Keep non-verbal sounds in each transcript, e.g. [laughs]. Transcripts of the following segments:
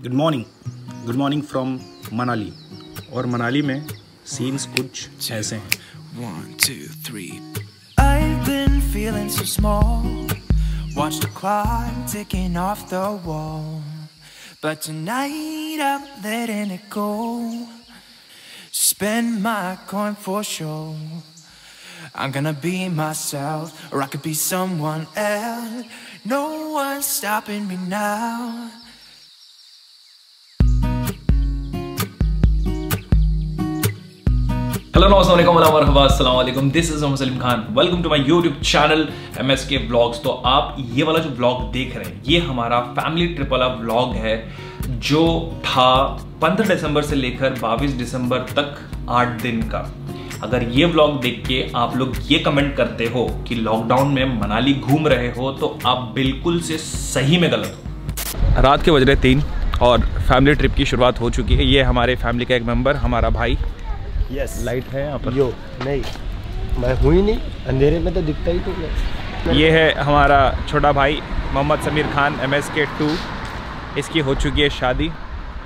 Good morning good morning from Manali और मनाली में scenes कुछ ऐसे हैं One, two, three. I've been feeling so small. Watch the clock ticking off the wall. But tonight I'm letting it go. Spend my coin for sure. I'm gonna be myself, or I could be someone else. No one's stopping me now. Hello वालेकुम this is Salim Khan welcome to my YouTube channel M S K blogs तो आप ये वाला जो blog देख रहे हैं, ये हमारा फैमिली ट्रिप वाला ब्लॉग है, जो था 15 दिसंबर से लेकर 22 दिसंबर तक आठ दिन का। अगर ये ब्लॉग देख के आप लोग ये कमेंट करते हो कि लॉकडाउन में मनाली घूम रहे हो तो आप बिल्कुल से सही में गलत हो। रात के बज रहे तीन और फैमिली ट्रिप की शुरुआत हो चुकी है। ये हमारे फैमिली का एक मेंबर हमारा भाई यस लाइट है यहाँ पर। यो नहीं मैं हुई नहीं। अंधेरे में तो दिखता ही तो नहीं। ये है हमारा छोटा भाई Mohammad Sameer Khan M S K two इसकी हो चुकी है शादी।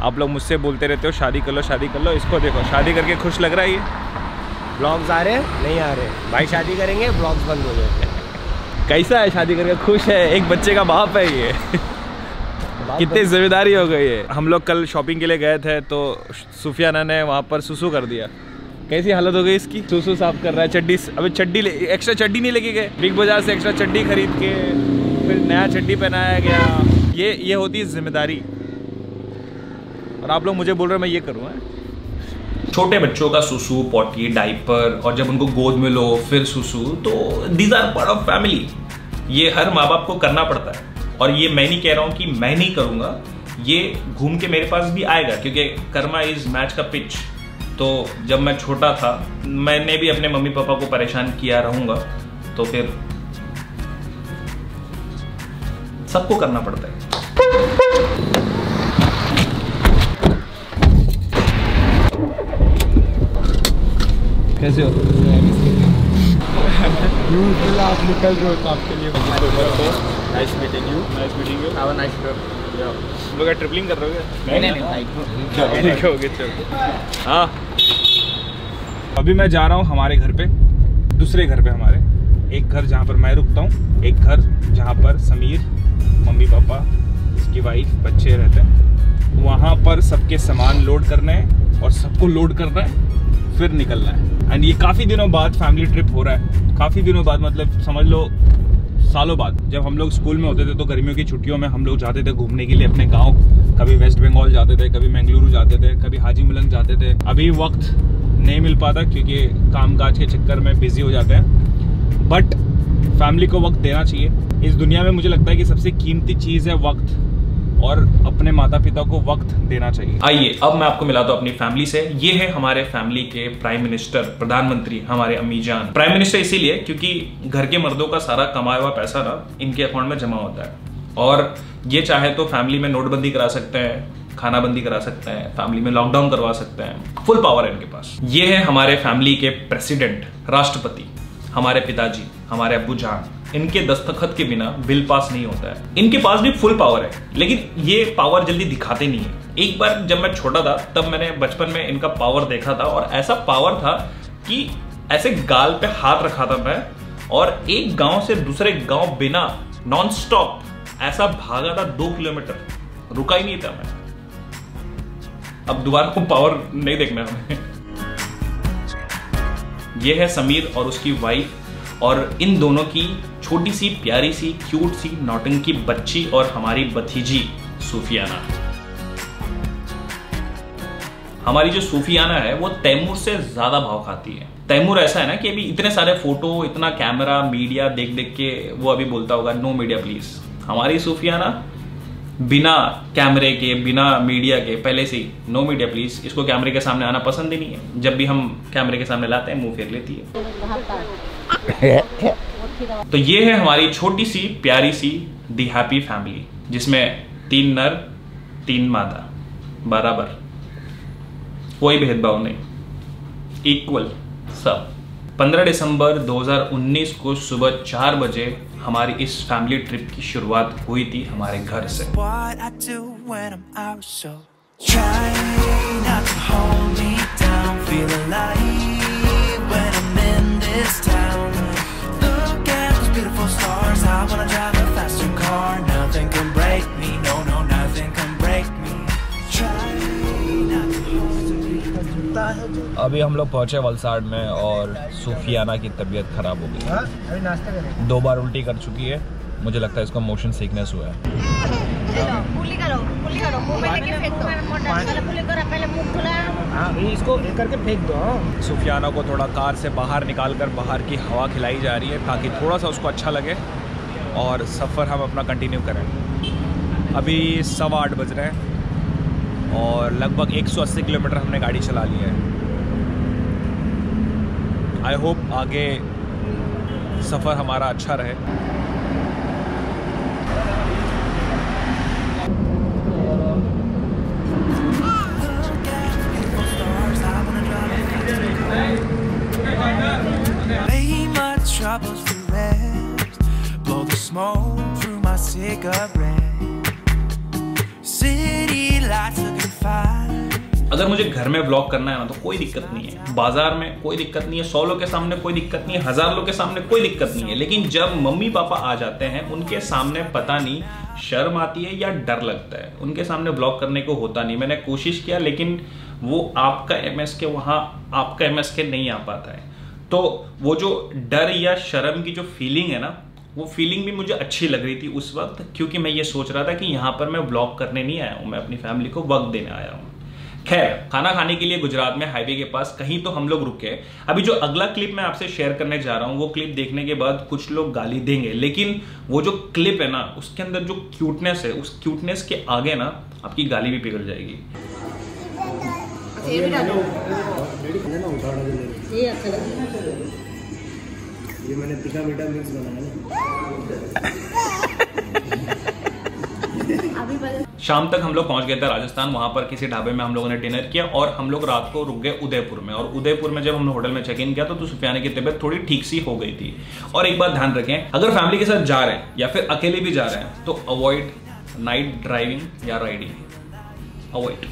आप लोग मुझसे बोलते रहते हो शादी कर लो शादी कर लो। इसको देखो शादी करके खुश लग रहा है ये। ब्लॉग्स आ रहे हैं? नहीं आ रहे। भाई शादी करेंगे ब्लॉग्स बंद हो जाएँगे। कैसा है शादी करके? खुश है। एक बच्चे का बाप है ये। कितनी ज़िम्मेदारी हो गई है। हम लोग कल शॉपिंग के लिए गए थे तो सुफियाना ने वहाँ पर सुसु कर दिया। कैसी हालत हो गई इसकी? सुसु साफ़ कर रहा है, चड्डी अभी चड्डी एक्स्ट्रा चड्डी नहीं लेके गए। बिग बाज़ार से एक्स्ट्रा चड्डी खरीद के फिर नया चड्डी पहनाया गया। ये ये होती है ज़िम्मेदारी। और आप लोग मुझे बोल रहे मैं ये करूँ छोटे बच्चों का सुसु, पॉटी, डाइपर, और जब उनको गोद में लो, फिर सुसु तो these are part of family ये हर माँ बाप को करना पड़ता है। और ये मैं नहीं कह रहा हूँ कि मैं नहीं करूँगा। ये घूम के मेरे पास भी आएगा, क्योंकि कर्मा इज़ मैच का पिच तो जब मैं छोटा था मैंने भी अपने मम्मी पापा को परेशान किया रहूँगा तो फिर सबको करना पड़ता है। कैसे हो? आप निकल रहे हो तो आपके लिए nice meeting you nice meeting you have a nice trip लोग ट्रिपलिंग कर रहे हो नहीं नहीं नहीं ठीक हो गया चलो। हाँ। अभी मैं जा रहा हूँ हमारे घर पे दूसरे घर पे हमारे। एक घर जहाँ पर मैं रुकता हूँ एक घर जहाँ पर समीर मम्मी पापा इसकी वाइफ बच्चे रहते हैं। वहाँ पर सबके सामान लोड करना है और सबको लोड करना है फिर निकलना है। एंड ये काफ़ी दिनों बाद फैमिली ट्रिप हो रहा है। काफ़ी दिनों बाद मतलब समझ लो सालों बाद, जब हम लोग स्कूल में होते थे तो गर्मियों की छुट्टियों में हम लोग जाते थे घूमने के लिए अपने गाँव। कभी वेस्ट बंगाल जाते थे, कभी मैंगलुरु जाते थे, कभी हाजी मलंग जाते थे। अभी वक्त नहीं मिल पाता क्योंकि कामकाज के चक्कर में बिज़ी हो जाते हैं। बट फैमिली को वक्त देना चाहिए। इस दुनिया में मुझे लगता है कि सबसे कीमती चीज़ है वक्त। और अपने माता पिता को वक्त देना चाहिए। आइए, अब मैं आपको मिलाता हूँ अपनी फैमिली से। ये है हमारे फैमिली के प्राइम मिनिस्टर प्रधानमंत्री, हमारे अम्मी जान। प्राइम मिनिस्टर इसीलिए क्योंकि घर के मर्दों का सारा कमाया हुआ पैसा ना, इनके अकाउंट में जमा होता है। और ये चाहे तो फैमिली में नोटबंदी करा सकते हैं खाना बंदी करा सकते हैं फैमिली में लॉकडाउन करवा सकते हैं। फुल पावर है इनके पास। ये है हमारे फैमिली के प्रेसिडेंट राष्ट्रपति, हमारे पिताजी, हमारे अबू जान। इनके दस्तखत के बिना बिल पास नहीं होता है। इनके पास भी फुल पावर है, लेकिन ये पावर जल्दी दिखाते नहीं है। एक बार जब मैं छोटा था, तब मैंने बचपन में इनका पावर देखा था और ऐसा पावर था कि ऐसे गाल पे हाथ रखा था मैं और एक गाँव से दूसरे गाँव बिना नॉन स्टॉप ऐसा भागा था दो किलोमीटर। रुका ही नहीं था मैं। अब दोबारा को पावर नहीं देखना हमें। ये है समीर और उसकी वाइफ और इन दोनों की छोटी सी, प्यारी सी क्यूट सी, नौटंकी बच्ची और हमारी भतीजी सूफियाना। हमारी जो सूफियाना है, वो तैमूर से ज़्यादा भाव खाती है। तैमूर ऐसा है ना कि अभी इतने सारे फ़ोटो, इतना कैमरा, मीडिया देख देख के वो अभी बोलता होगा नो मीडिया प्लीज़ हमारी सूफियाना बिना कैमरे के बिना मीडिया के पहले से ही नो मीडिया प्लीज़ इसको कैमरे के सामने आना पसंद ही नहीं है। जब भी हम कैमरे के सामने लाते हैं मुँह फेर लेती है। [laughs] तो ये है हमारी छोटी सी प्यारी सी दी हैप्पी फैमिली जिसमें तीन नर तीन मादा बराबर। कोई भेदभाव नहीं। इक्वल सब। 15 दिसंबर 2019 को सुबह चार बजे हमारी इस फैमिली ट्रिप की शुरुआत हुई थी हमारे घर से. Look at those beautiful stars. I wanna drive a faster car. Nothing can break me. अभी हम लोग पहुँचे वलसाड़ में और सूफियाना की तबीयत खराब हो गई। अभी दो बार उल्टी कर चुकी है। मुझे लगता है इसको मोशन सिकनेस हुआ है। पुली करो पुली करो मुँह में लेके फेंक दो पहले पुली करो पहले मुँह खुला हाँ इसको करके फेंक दो हाँ। सूफियाना को थोड़ा कार से बाहर निकाल कर बाहर की हवा खिलाई जा रही है ताकि थोड़ा सा उसको अच्छा लगे और सफ़र हम अपना कंटिन्यू करें। अभी सवा आठ बज रहे हैं और लगभग 180 किलोमीटर हमने गाड़ी चला ली है। आई होप आगे सफ़र हमारा अच्छा रहे troubles to rest. Blow the smoke through my cigarette. अगर मुझे घर में ब्लॉग करना है ना तो कोई दिक्कत नहीं है। बाज़ार में कोई दिक्कत नहीं है, सौ लोग के सामने कोई दिक्कत नहीं है, हज़ार लोग के सामने कोई दिक्कत नहीं है। लेकिन जब मम्मी पापा आ जाते हैं, उनके सामने पता नहीं शर्म आती है या डर लगता है। उनके सामने ब्लॉग करने को होता नहीं। मैंने कोशिश किया, लेकिन वो आपका एम एस के वहाँ आपका एम एस के नहीं आ पाता है। तो वो जो डर या शर्म की जो फीलिंग है ना, वो फीलिंग भी मुझे अच्छी लग रही थी उस वक्त, क्योंकि मैं ये सोच रहा था कि यहाँ पर मैं ब्लॉग करने नहीं आया हूँ, मैं अपनी फैमिली को वक्त देने आया हूँ। खैर खाना खाने के लिए गुजरात में हाईवे के पास कहीं तो हम लोग रुके। अभी जो अगला क्लिप मैं आपसे शेयर करने जा रहा हूँ वो क्लिप देखने के बाद कुछ लोग गाली देंगे लेकिन वो जो क्लिप है ना उसके अंदर जो क्यूटनेस है उस क्यूटनेस के आगे ना आपकी गाली भी पिघल जाएगी। ये अच्छा मैंने तीखा मीठा मिक्स बनाया शाम तक हम लोग पहुँच गए थे राजस्थान वहाँ पर किसी ढाबे में हम लोगों ने डिनर किया और हम लोग रात को रुक गए उदयपुर में। और उदयपुर में जब हमने होटल में चेक इन किया तो, तो सुफियाने की तबियत थोड़ी ठीक सी हो गई थी। और एक बात ध्यान रखें अगर फैमिली के साथ जा रहे हैं या फिर अकेले भी जा रहे हैं तो अवॉइड नाइट ड्राइविंग या राइडिंग अवॉइड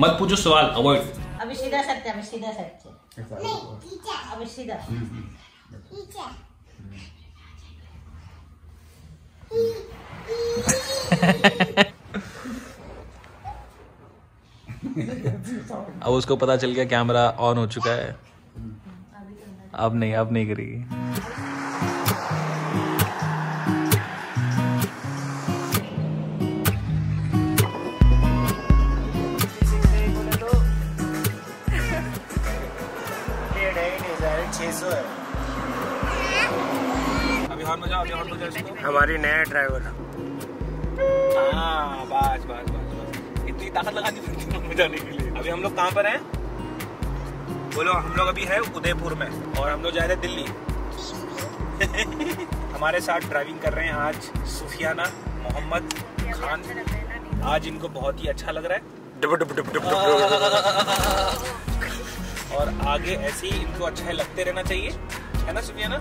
मत पूछो सवाल अवॉइड अभी सीधा सकते अभी सीधा सकते अभी सीधा। अब उसको पता चल गया कैमरा ऑन हो चुका है। अब नहीं अब नहीं करेगी। हमारी नया ड्राइवर हाँ बस बस बस बस। इतनी ताकत लगानी पड़ती बजाने के लिए। अभी हम लोग कहाँ पर हैं? बोलो हम लोग अभी है उदयपुर में और हम लोग जा रहे हैं दिल्ली। [laughs] हमारे साथ ड्राइविंग कर रहे हैं आज सुफियाना मोहम्मद खान। आज इनको बहुत ही अच्छा लग रहा है। डुब डुब डुब। और आगे ऐसे ही इनको अच्छा लगते रहना चाहिए। है ना सुफियाना?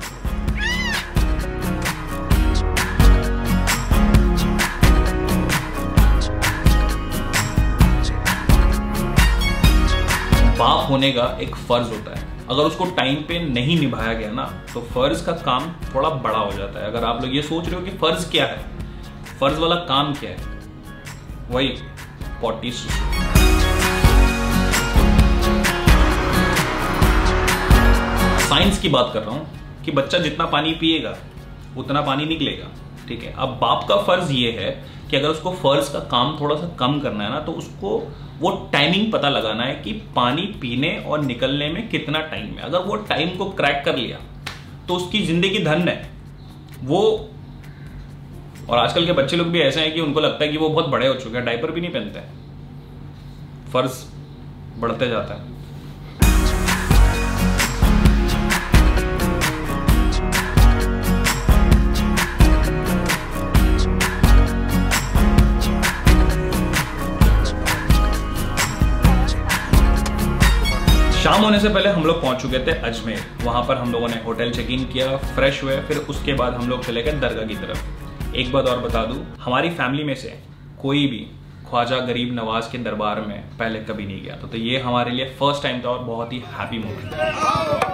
होने का एक फ़र्ज़ होता है। अगर उसको टाइम पे नहीं निभाया गया ना तो फ़र्ज़ का काम थोड़ा बड़ा हो जाता है। अगर आप लोग ये सोच रहे हो कि फ़र्ज़ क्या है, फ़र्ज़ वाला काम क्या है, वही पॉटी साइंस की बात कर रहा हूँ कि बच्चा जितना पानी पिएगा, उतना पानी निकलेगा। ठीक है? अब बाप का फ़र्ज़ ये है कि अगर उसको फ़र्ज़ का काम थोड़ा सा कम करना है ना तो उसको वो टाइमिंग पता लगाना है कि पानी पीने और निकलने में कितना टाइम है। अगर वो टाइम को क्रैक कर लिया तो उसकी ज़िंदगी धन है। वो और आजकल के बच्चे लोग भी ऐसे हैं कि उनको लगता है कि वो बहुत बड़े हो चुके हैं, डायपर भी नहीं पहनते। फ़र्ज़ बढ़ते जाता है। शाम होने से पहले हम लोग पहुँच चुके थे अजमेर। वहाँ पर हम लोगों ने होटल चेक इन किया फ्रेश हुए फिर उसके बाद हम लोग चले गए दरगाह की तरफ़। एक बात और बता दू हमारी फैमिली में से कोई भी ख्वाजा गरीब नवाज़ के दरबार में पहले कभी नहीं गया। तो, तो ये हमारे लिए फ़र्स्ट टाइम था और बहुत ही हैप्पी मोमेंट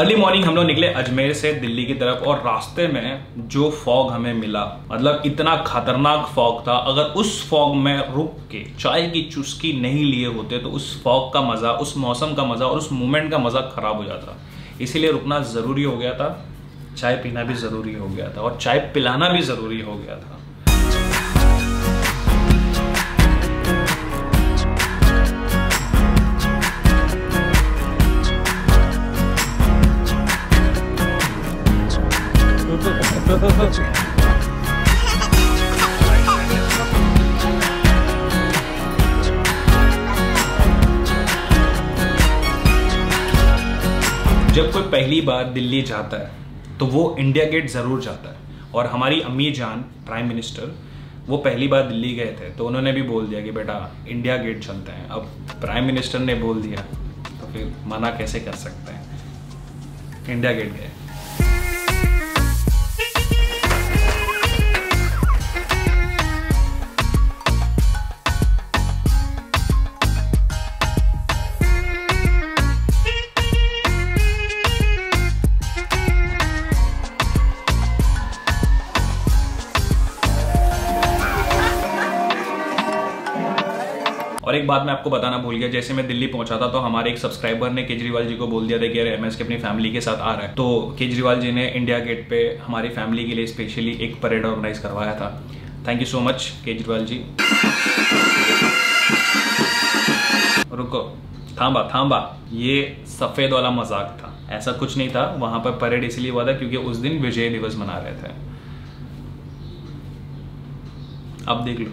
अर्ली मॉर्निंग हम लोग निकले अजमेर से दिल्ली की तरफ़ और रास्ते में जो फॉग हमें मिला मतलब इतना खतरनाक फॉग था। अगर उस फॉग में रुक के चाय की चुस्की नहीं लिए होते तो उस फॉग का मज़ा, उस मौसम का मज़ा और उस मोमेंट का मज़ा खराब हो जाता। इसीलिए रुकना ज़रूरी हो गया था, चाय पीना भी ज़रूरी हो गया था और चाय पिलाना भी ज़रूरी हो गया था। [laughs] जब कोई पहली बार दिल्ली जाता है तो वो इंडिया गेट ज़रूर जाता है। और हमारी अम्मी जान प्राइम मिनिस्टर वो पहली बार दिल्ली गए थे तो उन्होंने भी बोल दिया कि बेटा इंडिया गेट चलते हैं। अब प्राइम मिनिस्टर ने बोल दिया तो फिर मना कैसे कर सकते हैं? इंडिया गेट गए। एक बात मैं आपको बताना भूल गया, जैसे मैं दिल्ली पहुँचा था तो हमारे एक सब्सक्राइबर ने केजरीवाल जी को बोल दिया था कि अरे एम एस के अपनी फैमिली के साथ आ रहा है। तो केजरीवाल जी ने इंडिया गेट पे हमारी फैमिली के लिए स्पेशली एक परेड ऑर्गेनाइज करवाया था। Thank you so much Kejriwal ji. रुको, थांबा थांबा। ये सफ़ेद वाला मज़ाक था। ऐसा कुछ नहीं था, वहाँ पर परेड इसलिए हुआ था क्योंकि उस दिन विजय दिवस मना रहे थे। अब देख लो।